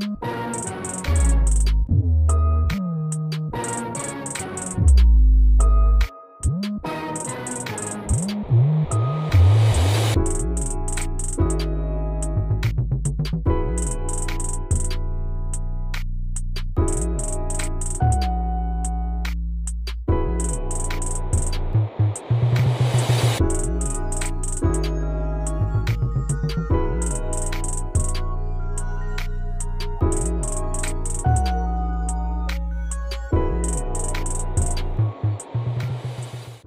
Bye.